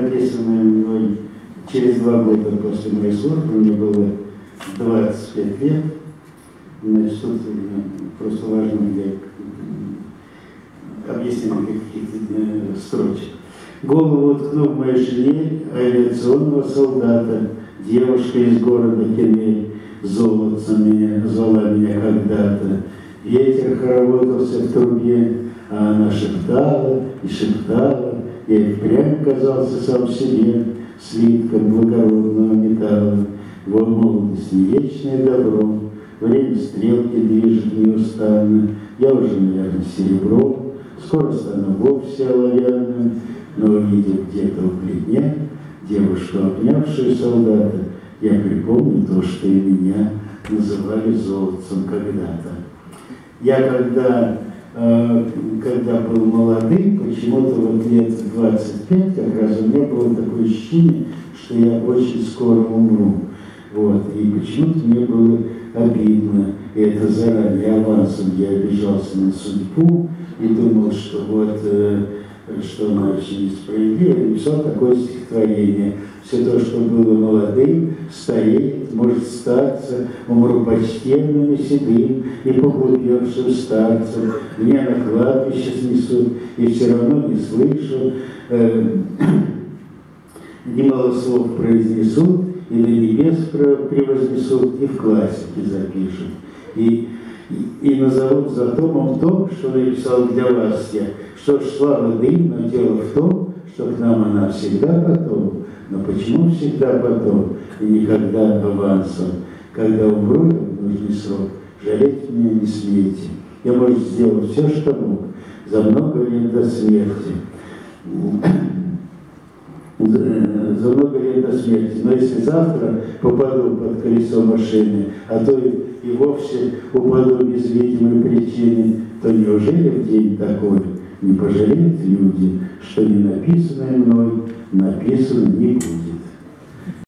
Записанное мной через два года после моей службы, мне было 25 лет. Значит, просто важно для объяснения каких-то э, строчек. Голову уткнув моей жене авиационного солдата, девушка из города Кемель, золотца меня, звала меня когда-то. Ветер хороводился в трубе, а она шептала и шептала, я и впрямь казался сам себе слитком благородного металла. Вот молодость не вечное добро, время стрелки движет неустанно. Я уже, наверное, серебро, скоро стану вовсе оловянным, но увидев где-то в плетне девушку, обнявшую солдата, я припомню то, что и меня называли золотцем когда-то. Я когда когда был молодым, почему-то вот лет 25 как раз у меня было такое ощущение, что я очень скоро умру. Вот. И почему-то мне было обидно, и это заранее авансом я обижался на судьбу и думал, что вот э, что она очень несправедлива, написал такое стихотворение. Все то, что было молодым, стареет, может статься, умру почтенным и седым, и поглупевшим старцем. Меня на кладбище снесут, и все равно не слышу, э, немало слов произнесут, и на небес превознесут, и в классике запишут. И и назовут за томом то, что написал для вас я. Что слава дым, но дело в том, что к нам она всегда потом. Но почему всегда потом и никогда авансом? Когда умру я в нужный срок, жалеть меня не смейте. Я, может, сделал все, что мог, за много лет до смерти за много лет до смерти. Но если завтра попаду под колесо машины, а то и, и вовсе упаду без видимой причины, то неужели в день такой не пожалеют люди, что не написанное мной написано не будет?